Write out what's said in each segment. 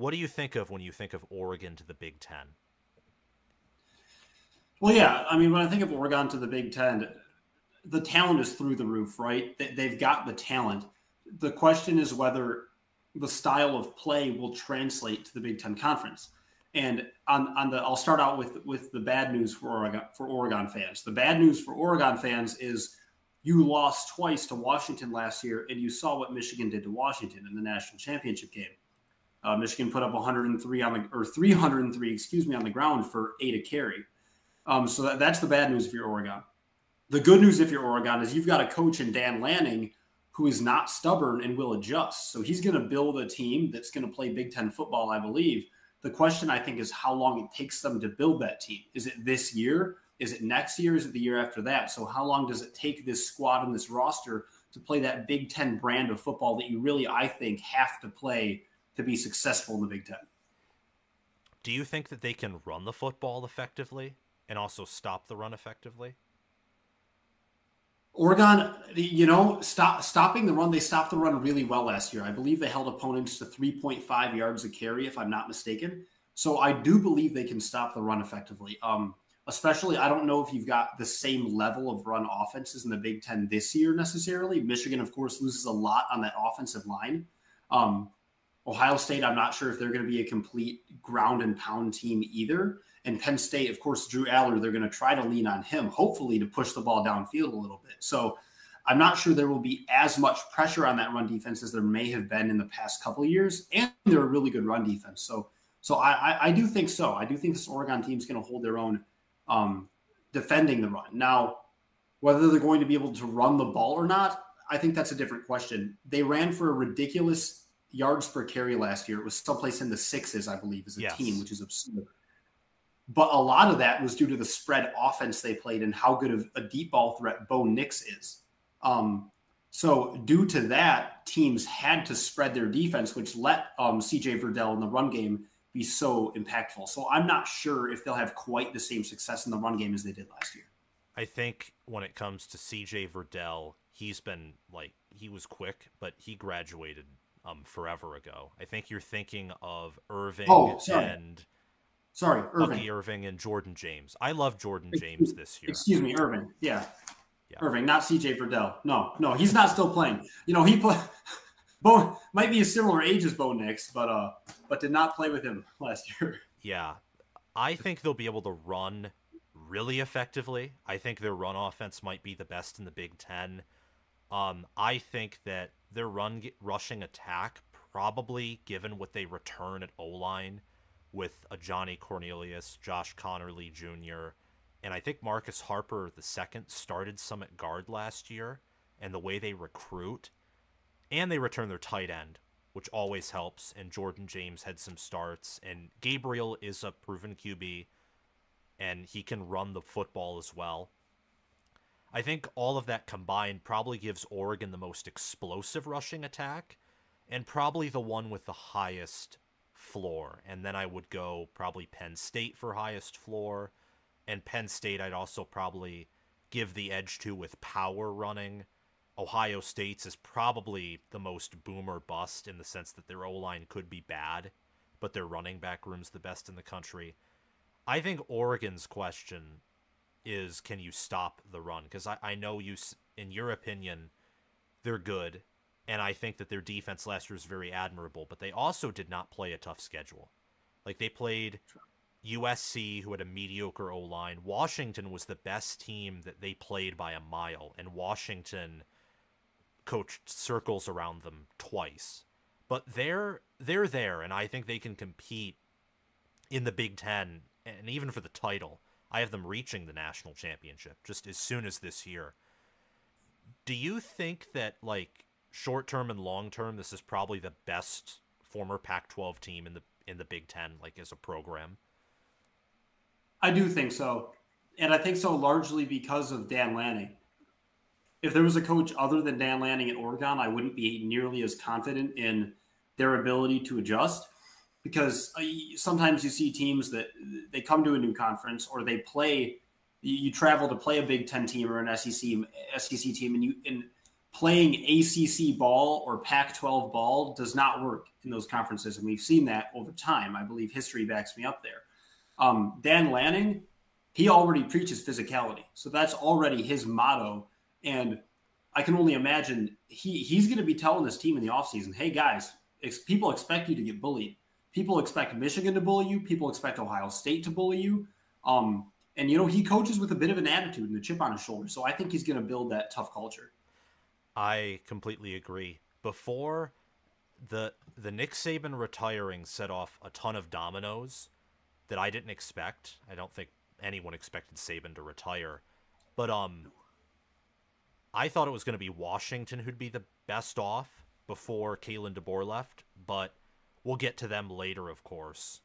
What do you think of when you think of Oregon to the Big Ten? Well, yeah. I mean, when I think of Oregon to the Big Ten, the talent is through the roof, right? They've got the talent. The question is whether the style of play will translate to the Big Ten Conference. And on, on the, I'll start out with with the bad news for Oregon for Oregon fans. The bad news for Oregon fans is you lost twice to Washington last year, and you saw what Michigan did to Washington in the national championship game. Uh, Michigan put up 103 on the or 303, excuse me, on the ground for eight a carry. Um, so that, that's the bad news if you're Oregon. The good news if you're Oregon is you've got a coach in Dan Lanning who is not stubborn and will adjust. So he's going to build a team that's going to play Big Ten football, I believe. The question I think is how long it takes them to build that team. Is it this year? Is it next year? Is it the year after that? So how long does it take this squad and this roster to play that Big Ten brand of football that you really, I think, have to play to be successful in the Big Ten? Do you think that they can run the football effectively and also stop the run effectively? Oregon, you know, stop stopping the run. They stopped the run really well last year. I believe they held opponents to 3.5 yards a carry, if I'm not mistaken. So I do believe they can stop the run effectively. Um, especially, I don't know if you've got the same level of run offenses in the Big Ten this year necessarily. Michigan, of course, loses a lot on that offensive line. Um, Ohio State, I'm not sure if they're going to be a complete ground and pound team either. And Penn State, of course, Drew Allar, they're going to try to lean on him, hopefully to push the ball downfield a little bit. So I'm not sure there will be as much pressure on that run defense as there may have been in the past couple of years. And they're a really good run defense. So so I, I, I do think so. I do think this Oregon team is going to hold their own um, defending the run. Now, whether they're going to be able to run the ball or not, I think that's a different question. They ran for a ridiculous yards per carry last year. It was someplace in the sixes, I believe, as a yes. team, which is absurd. But a lot of that was due to the spread offense they played and how good of a deep ball threat Bo Nix is. Um, so, due to that, teams had to spread their defense, which let um, CJ Verdell in the run game be so impactful. So, I'm not sure if they'll have quite the same success in the run game as they did last year. I think when it comes to CJ Verdell, he's been like, he was quick, but he graduated um, forever ago. I think you're thinking of Irving oh, and Sorry, Irving. Bucky Irving and Jordan James. I love Jordan James this year. Excuse me, Irving. Yeah. yeah. Irving, not CJ Verdell. No, no, he's not still playing. You know, he play Bo might be a similar age as Bo Nix, but uh but did not play with him last year. Yeah. I think they'll be able to run really effectively. I think their run offense might be the best in the Big 10. Um I think that their run rushing attack probably given what they return at O-line with Ajani Cornelius, Josh Conerly Jr., and I think Marcus Harper the second started some at guard last year, and the way they recruit, and they return their tight end, which always helps. And Jordan James had some starts, and Gabriel is a proven QB, and he can run the football as well. I think all of that combined probably gives Oregon the most explosive rushing attack, and probably the one with the highest floor. And then I would go probably Penn State for highest floor. And Penn State, I'd also probably give the edge to with power running. Ohio State's is probably the most boomer bust in the sense that their O line could be bad, but their running back room's the best in the country. I think Oregon's question is can you stop the run? Because I, I know you, in your opinion, they're good and I think that their defense last year was very admirable, but they also did not play a tough schedule. Like they played USC, who had a mediocre O line. Washington was the best team that they played by a mile, and Washington coached circles around them twice. But they're they're there, and I think they can compete in the Big Ten and even for the title. I have them reaching the national championship just as soon as this year. Do you think that like short term and long term, this is probably the best former Pac-12 team in the in the Big Ten, like as a program. I do think so, and I think so largely because of Dan Lanning. If there was a coach other than Dan Lanning at Oregon, I wouldn't be nearly as confident in their ability to adjust because uh, sometimes you see teams that they come to a new conference or they play you travel to play a Big Ten team or an SEC SEC team, and you and playing ACC ball or Pac 12 ball does not work in those conferences. And we've seen that over time. I believe history backs me up there. Um, Dan Lanning, he already preaches physicality. So that's already his motto. And I can only imagine he, he's going to be telling this team in the offseason, hey, guys, ex- people expect you to get bullied. People expect Michigan to bully you. People expect Ohio State to bully you. Um, and, you know, he coaches with a bit of an attitude and a chip on his shoulder. So I think he's going to build that tough culture. I completely agree. Before the the Nick Saban retiring set off a ton of dominoes that I didn't expect. I don't think anyone expected Saban to retire. But um I thought it was going to be Washington who'd be the best off before Kalen DeBoer left, but we'll get to them later, of course.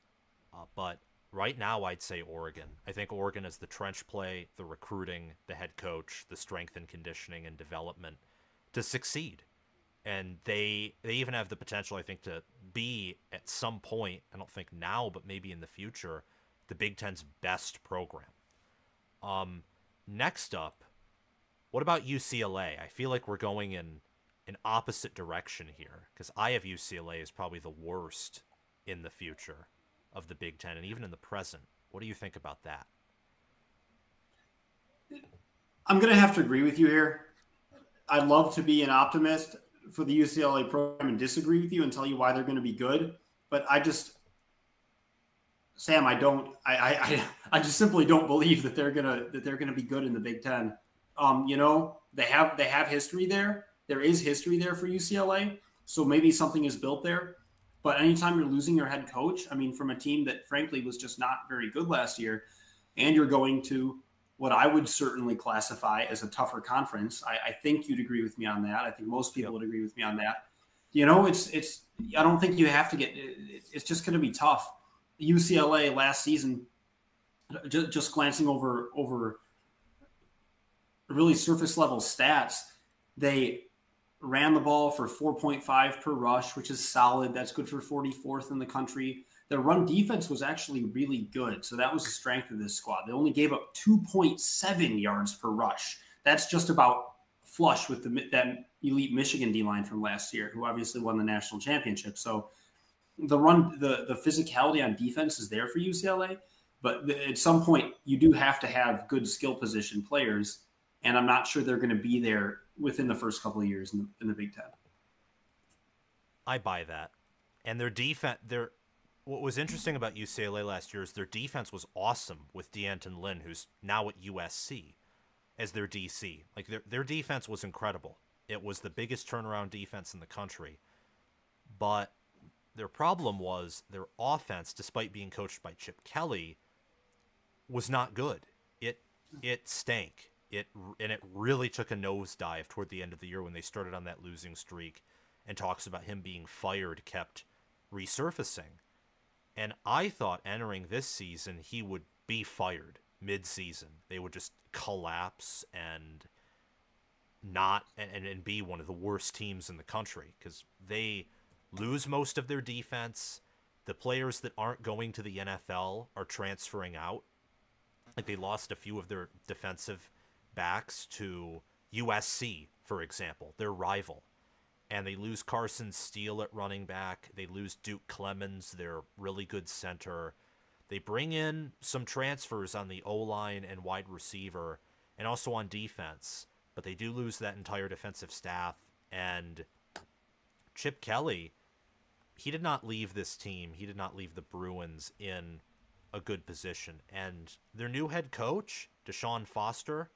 Uh, but right now, I'd say Oregon. I think Oregon is the trench play, the recruiting, the head coach, the strength and conditioning and development to succeed. And they they even have the potential, I think, to be at some point. I don't think now, but maybe in the future, the Big Ten's best program. Um, next up, what about UCLA? I feel like we're going in an opposite direction here because I have UCLA is probably the worst in the future of the Big Ten and even in the present. What do you think about that? I'm going to have to agree with you here. I'd love to be an optimist for the UCLA program and disagree with you and tell you why they're going to be good, but I just, Sam, I don't, I, I, I just simply don't believe that they're gonna that they're gonna be good in the Big Ten. Um, you know, they have they have history there. There is history there for UCLA, so maybe something is built there. But anytime you're losing your head coach, I mean, from a team that frankly was just not very good last year, and you're going to what I would certainly classify as a tougher conference. I, I think you'd agree with me on that. I think most people would agree with me on that. You know, it's it's. I don't think you have to get. It's just going to be tough. UCLA last season, just, just glancing over over really surface level stats, they ran the ball for 4.5 per rush, which is solid. That's good for 44th in the country. Their run defense was actually really good. So that was the strength of this squad. They only gave up 2.7 yards per rush. That's just about flush with the, that elite Michigan D line from last year, who obviously won the national championship. So the run, the, the physicality on defense is there for UCLA. But at some point, you do have to have good skill position players. And I'm not sure they're going to be there within the first couple of years in the, in the Big Ten. I buy that. And their defense, their what was interesting about UCLA last year is their defense was awesome with D'Anton Lynn, who's now at USC as their DC. Like their their defense was incredible. It was the biggest turnaround defense in the country. But their problem was their offense, despite being coached by Chip Kelly, was not good. It it stank. It and it really took a nosedive toward the end of the year when they started on that losing streak, and talks about him being fired kept resurfacing. And I thought entering this season he would be fired mid-season. They would just collapse and not and, and be one of the worst teams in the country because they lose most of their defense. The players that aren't going to the NFL are transferring out. Like they lost a few of their defensive backs to USC, for example, their rival and they lose Carson Steele at running back. They lose Duke Clemens, their really good center. They bring in some transfers on the O line and wide receiver, and also on defense, but they do lose that entire defensive staff. And Chip Kelly, he did not leave this team, he did not leave the Bruins in a good position. And their new head coach, Deshaun Foster,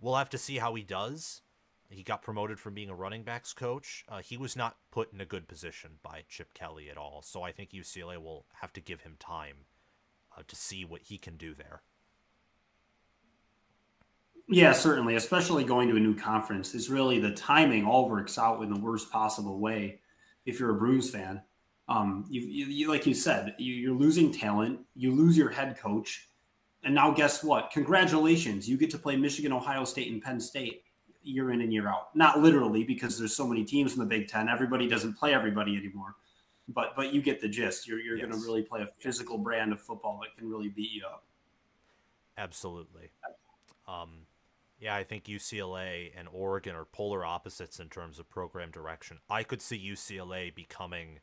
we'll have to see how he does he got promoted from being a running backs coach. Uh, he was not put in a good position by Chip Kelly at all. So I think UCLA will have to give him time uh, to see what he can do there. Yeah, certainly, especially going to a new conference is really the timing all works out in the worst possible way. If you're a Bruins fan, um, you, you, like you said, you, you're losing talent, you lose your head coach, and now guess what? Congratulations, you get to play Michigan, Ohio State, and Penn State year in and year out. Not literally because there's so many teams in the Big Ten. Everybody doesn't play everybody anymore. But but you get the gist. You're you're yes. going to really play a physical brand of football that can really beat you up. Absolutely. Um, Yeah, I think UCLA and Oregon are polar opposites in terms of program direction. I could see UCLA becoming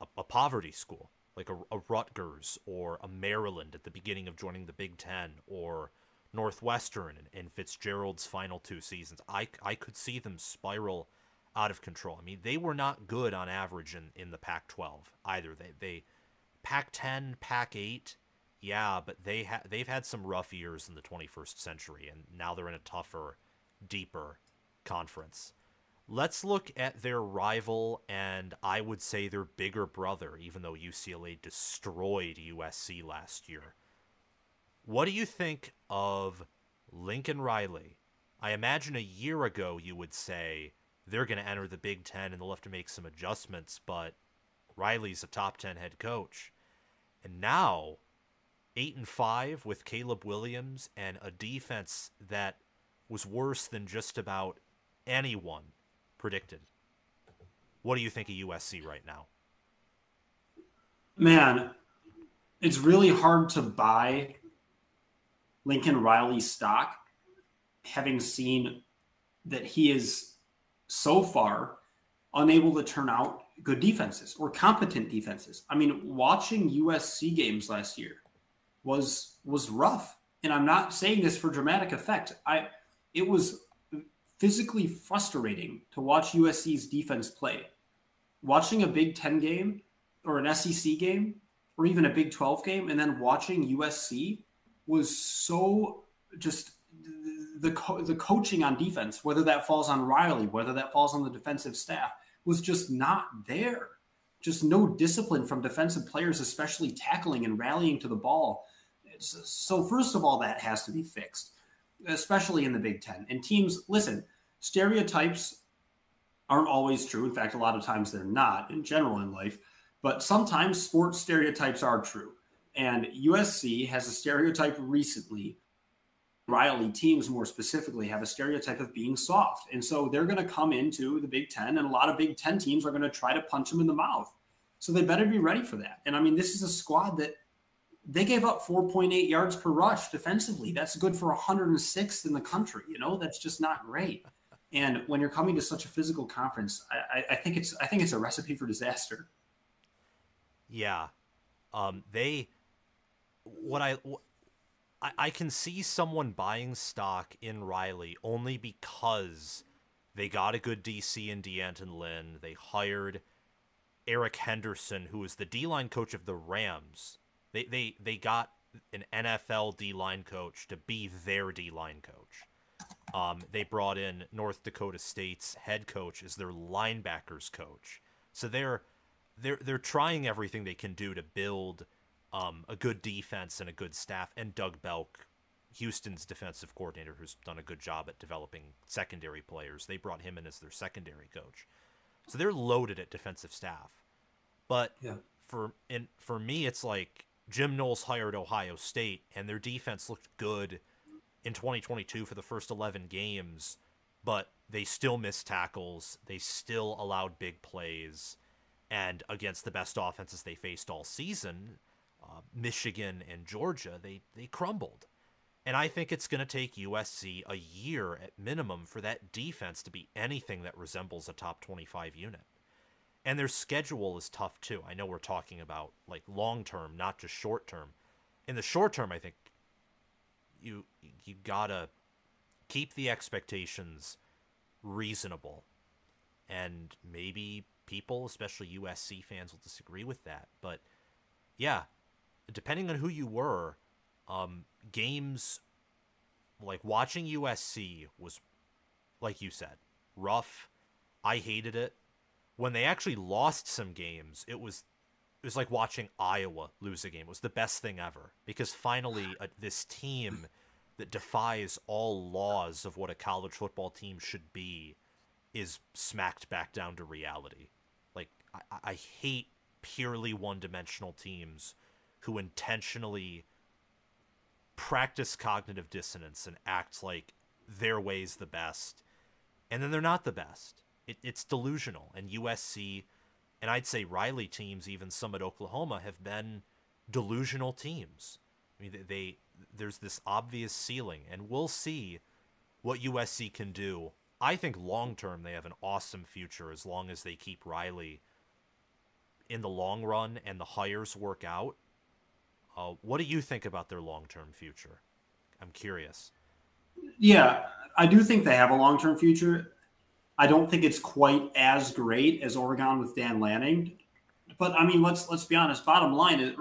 a, a poverty school, like a, a Rutgers or a Maryland at the beginning of joining the Big Ten, or Northwestern in, in Fitzgerald's final two seasons. I, I could see them spiral out of control. I mean, they were not good on average in, in the Pac 12 either. They, they Pac 10, Pac 8 yeah, but they ha- they've had some rough years in the 21st century, and now they're in a tougher, deeper conference. Let's look at their rival, and I would say their bigger brother, even though UCLA destroyed USC last year. What do you think of Lincoln Riley? I imagine a year ago you would say they're going to enter the Big Ten and they'll have to make some adjustments, but Riley's a top 10 head coach. And now eight and five with Caleb Williams and a defense that was worse than just about anyone predicted. What do you think of USC right now? Man, it's really hard to buy Lincoln Riley stock, having seen that he is so far unable to turn out good defenses or competent defenses. I mean, watching USC games last year, was was rough. And I'm not saying this for dramatic effect. I it was physically frustrating to watch USC's defense play. Watching a Big 10 game or an SEC game or even a Big 12 game and then watching USC was so just the co- the coaching on defense, whether that falls on Riley, whether that falls on the defensive staff, was just not there. Just no discipline from defensive players, especially tackling and rallying to the ball. So, first of all, that has to be fixed, especially in the Big Ten. And teams, listen, stereotypes aren't always true. In fact, a lot of times they're not in general in life, but sometimes sports stereotypes are true. And USC has a stereotype recently. Riley teams, more specifically, have a stereotype of being soft. And so they're going to come into the Big Ten, and a lot of Big Ten teams are going to try to punch them in the mouth. So they better be ready for that. And I mean, this is a squad that they gave up 4.8 yards per rush defensively. That's good for 106th in the country. You know, that's just not great. And when you're coming to such a physical conference, I, I think it's I think it's a recipe for disaster. Yeah, um, they what I I, I can see someone buying stock in Riley only because they got a good DC in D'Anton Lynn. They hired Eric Henderson, who was the D line coach of the Rams they they they got an NFL D line coach to be their D line coach. Um, they brought in North Dakota State's head coach as their linebackers coach. So they're they're they're trying everything they can do to build um, a good defense and a good staff. And Doug Belk, Houston's defensive coordinator, who's done a good job at developing secondary players, they brought him in as their secondary coach. So they're loaded at defensive staff. But yeah. for and for me, it's like Jim Knowles hired Ohio State, and their defense looked good in 2022 for the first 11 games, but they still missed tackles. They still allowed big plays. And against the best offenses they faced all season, uh, Michigan and Georgia, they, they crumbled. And I think it's going to take USC a year at minimum for that defense to be anything that resembles a top 25 unit and their schedule is tough too. I know we're talking about like long term, not just short term. In the short term, I think you you gotta keep the expectations reasonable, and maybe people, especially USC fans, will disagree with that. But yeah, depending on who you were, um, games like watching USC was, like you said, rough. I hated it when they actually lost some games, it was it was like watching Iowa lose a game. It was the best thing ever because finally uh, this team that defies all laws of what a college football team should be is smacked back down to reality. Like I, I hate purely one-dimensional teams who intentionally practice cognitive dissonance and act like their way's the best, and then they're not the best it, it's delusional. And USC, and I'd say Riley teams, even some at Oklahoma, have been delusional teams. I mean, they, they there's this obvious ceiling, and we'll see what USC can do. I think long term they have an awesome future as long as they keep Riley in the long run and the hires work out. Uh, what do you think about their long term future? I'm curious. Yeah, I do think they have a long term future. I don't think it's quite as great as Oregon with Dan Lanning, but I mean, let's let's be honest. Bottom line is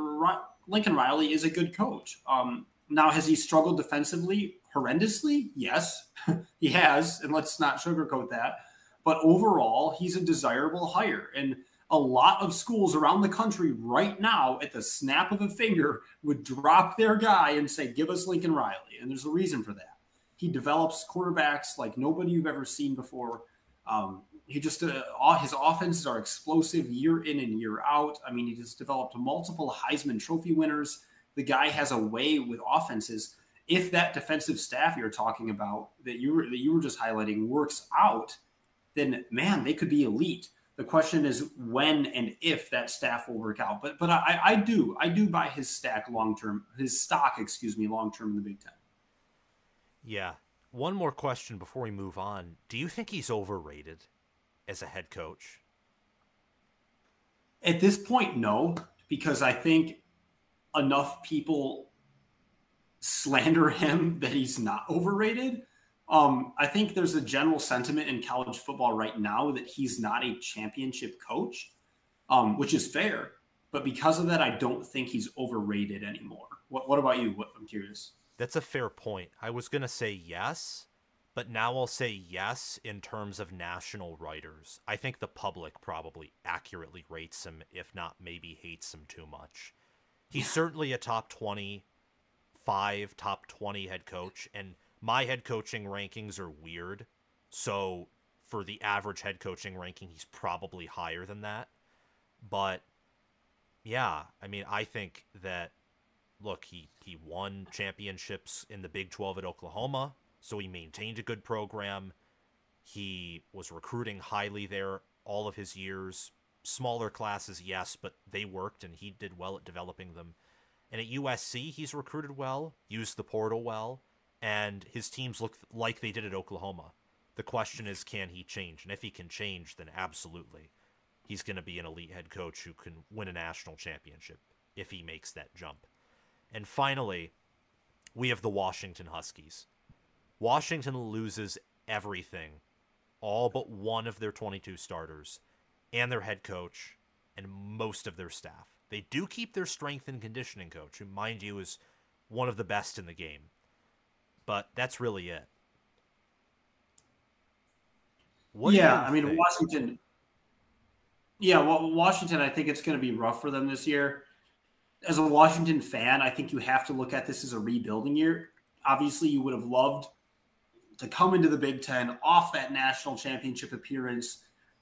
Lincoln Riley is a good coach. Um, now, has he struggled defensively horrendously? Yes, he has, and let's not sugarcoat that. But overall, he's a desirable hire, and a lot of schools around the country right now, at the snap of a finger, would drop their guy and say, "Give us Lincoln Riley," and there's a reason for that. He develops quarterbacks like nobody you've ever seen before. Um, he just uh, all his offenses are explosive year in and year out. I mean, he just developed multiple Heisman Trophy winners. The guy has a way with offenses. If that defensive staff you're talking about that you were that you were just highlighting works out, then man, they could be elite. The question is when and if that staff will work out. But but I, I do I do buy his stack long term his stock excuse me long term in the Big Ten. Yeah. One more question before we move on. Do you think he's overrated as a head coach? At this point, no, because I think enough people slander him that he's not overrated. Um, I think there's a general sentiment in college football right now that he's not a championship coach, um, which is fair. But because of that, I don't think he's overrated anymore. What, what about you? What, I'm curious. That's a fair point. I was going to say yes, but now I'll say yes in terms of national writers. I think the public probably accurately rates him, if not maybe hates him too much. He's certainly a top 25, top 20 head coach, and my head coaching rankings are weird. So for the average head coaching ranking, he's probably higher than that. But yeah, I mean, I think that look, he he won championships in the Big 12 at Oklahoma, so he maintained a good program. He was recruiting highly there all of his years. Smaller classes, yes, but they worked and he did well at developing them. And at USC, he's recruited well, used the portal well, and his teams look like they did at Oklahoma. The question is, can he change? And if he can change, then absolutely. He's going to be an elite head coach who can win a national championship if he makes that jump. And finally, we have the Washington Huskies. Washington loses everything, all but one of their 22 starters, and their head coach, and most of their staff. They do keep their strength and conditioning coach, who, mind you, is one of the best in the game. But that's really it. What yeah, I mean, think? Washington. Yeah, well, Washington, I think it's going to be rough for them this year as a Washington fan, I think you have to look at this as a rebuilding year. Obviously, you would have loved to come into the Big Ten off that national championship appearance.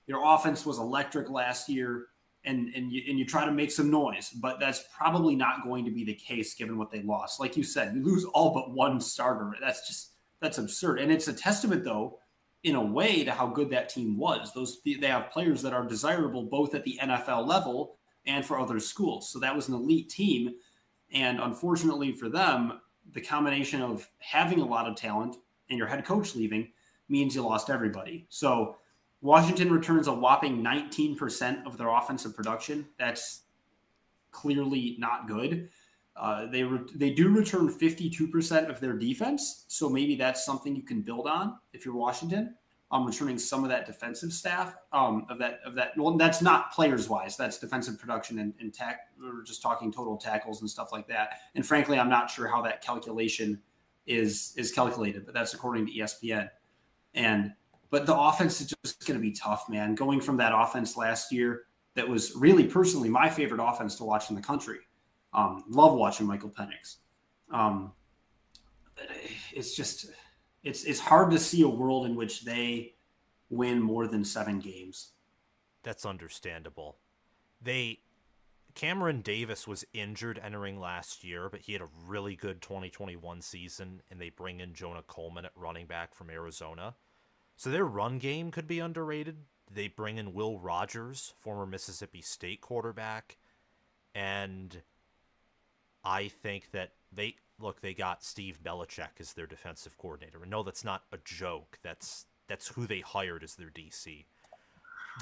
Your offense was electric last year, and and you, and you try to make some noise, but that's probably not going to be the case given what they lost. Like you said, you lose all but one starter. That's just that's absurd, and it's a testament though, in a way, to how good that team was. Those they have players that are desirable both at the NFL level and for other schools. So that was an elite team. And unfortunately for them, the combination of having a lot of talent and your head coach leaving means you lost everybody. So Washington returns a whopping 19% of their offensive production. That's clearly not good. Uh, they re- they do return 52% of their defense, so maybe that's something you can build on if you're Washington um, returning some of that defensive staff um, of that of that. Well, that's not players wise. That's defensive production and, and tack. We're just talking total tackles and stuff like that. And frankly, I'm not sure how that calculation is is calculated, but that's according to ESPN. And but the offense is just going to be tough, man. Going from that offense last year that was really personally my favorite offense to watch in the country. Um, love watching Michael Penix. Um, it's just it's it's hard to see a world in which they win more than seven games. That's understandable. They Cameron Davis was injured entering last year, but he had a really good 2021 season, and they bring in Jonah Coleman at running back from Arizona. So their run game could be underrated. They bring in Will Rogers, former Mississippi State quarterback, and I think that they look, they got Steve Belichick as their defensive coordinator. And no, that's not a joke. That's that's who they hired as their DC.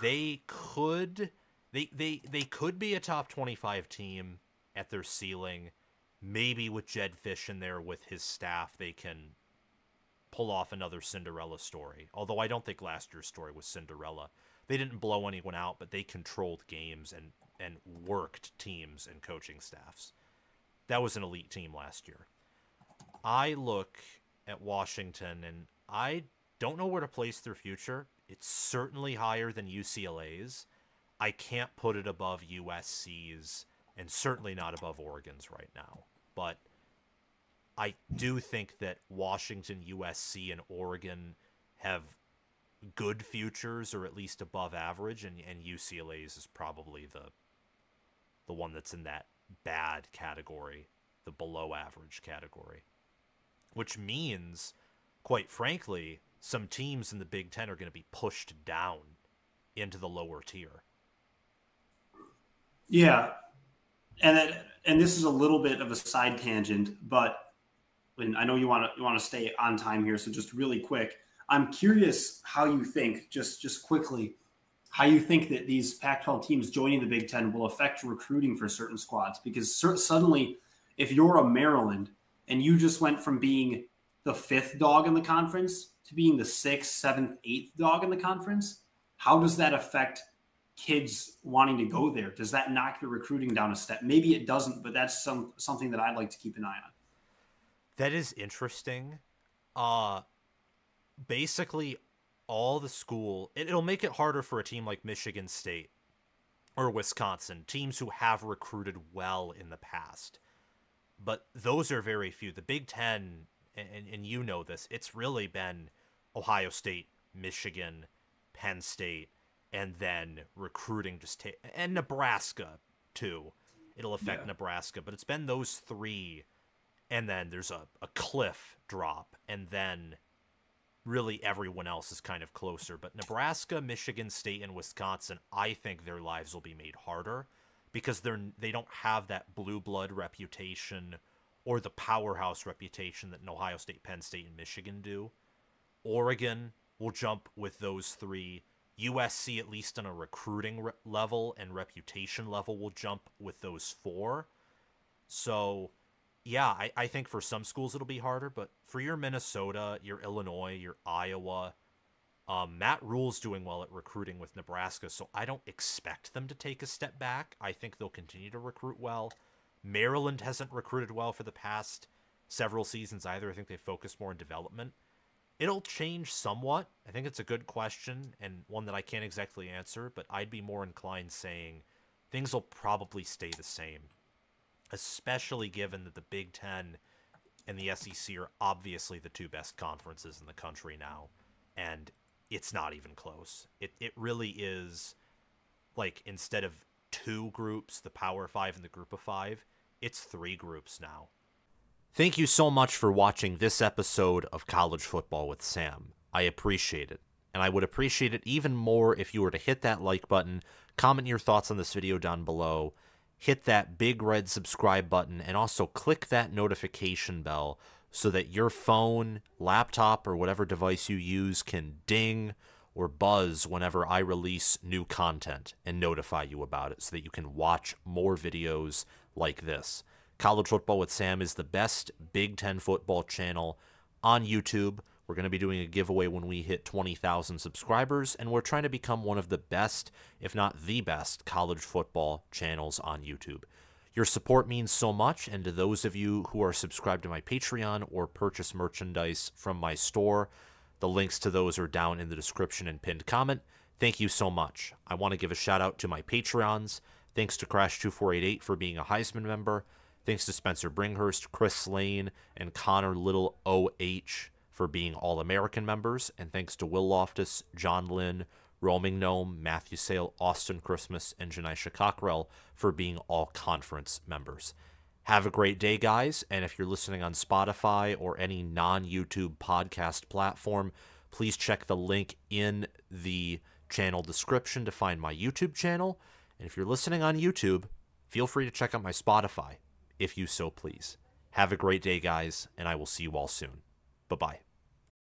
They could they they they could be a top 25 team at their ceiling. Maybe with Jedd Fisch in there with his staff, they can pull off another Cinderella story. Although I don't think last year's story was Cinderella. They didn't blow anyone out, but they controlled games and and worked teams and coaching staffs. That was an elite team last year. I look at Washington and I don't know where to place their future. It's certainly higher than UCLA's. I can't put it above USC's and certainly not above Oregon's right now. But I do think that Washington, USC, and Oregon have good futures or at least above average and, and UCLA's is probably the the one that's in that bad category, the below average category. Which means, quite frankly, some teams in the Big Ten are going to be pushed down into the lower tier. Yeah, and and this is a little bit of a side tangent, but and I know you want to you want to stay on time here, so just really quick. I'm curious how you think, just just quickly, how you think that these Pac-12 teams joining the Big Ten will affect recruiting for certain squads. Because suddenly, if you're a Maryland and you just went from being the fifth dog in the conference to being the sixth, seventh, eighth dog in the conference, how does that affect kids wanting to go there? Does that knock your recruiting down a step? Maybe it doesn't, but that's some something that I'd like to keep an eye on. That is interesting. Uh basically all the school it, it'll make it harder for a team like Michigan State or Wisconsin, teams who have recruited well in the past. But those are very few. The Big Ten, and, and you know this, it's really been Ohio State, Michigan, Penn State, and then recruiting just ta- and Nebraska too. It'll affect yeah. Nebraska, but it's been those three, and then there's a, a cliff drop, and then really everyone else is kind of closer. But Nebraska, Michigan State, and Wisconsin, I think their lives will be made harder because they're they don't have that blue blood reputation or the powerhouse reputation that Ohio State, Penn State, and Michigan do. Oregon will jump with those three. USC, at least on a recruiting re- level and reputation level, will jump with those four. So yeah, I, I think for some schools it'll be harder, but for your Minnesota, your Illinois, your Iowa, um, Matt Rhule's doing well at recruiting with Nebraska, so I don't expect them to take a step back. I think they'll continue to recruit well. Maryland hasn't recruited well for the past several seasons either. I think they focus more on development. It'll change somewhat. I think it's a good question and one that I can't exactly answer, but I'd be more inclined saying things will probably stay the same especially given that the Big Ten and the SEC are obviously the two best conferences in the country now, and it's not even close. It it really is like instead of two groups, the Power Five and the Group of Five, it's three groups now. Thank you so much for watching this episode of College Football with Sam. I appreciate it. And I would appreciate it even more if you were to hit that like button, comment your thoughts on this video down below, hit that big red subscribe button and also click that notification bell so that your phone, laptop, or whatever device you use can ding or buzz whenever I release new content and notify you about it so that you can watch more videos like this. College Football with Sam is the best Big Ten football channel on YouTube. We're going to be doing a giveaway when we hit 20,000 subscribers, and we're trying to become one of the best, if not the best, college football channels on YouTube. Your support means so much, and to those of you who are subscribed to my Patreon or purchase merchandise from my store, the links to those are down in the description and pinned comment. Thank you so much. I want to give a shout out to my Patreons. Thanks to Crash2488 for being a Heisman member. Thanks to Spencer Bringhurst, Chris Lane, and Connor Little OH for being All American members, and thanks to Will Loftus, John Lynn, Roaming Gnome, Matthew Sale, Austin Christmas, and Janisha Cockrell for being all conference members. Have a great day, guys, and if you're listening on Spotify or any non YouTube podcast platform, please check the link in the channel description to find my YouTube channel. And if you're listening on YouTube, feel free to check out my Spotify, if you so please. Have a great day, guys, and I will see you all soon. Bye bye.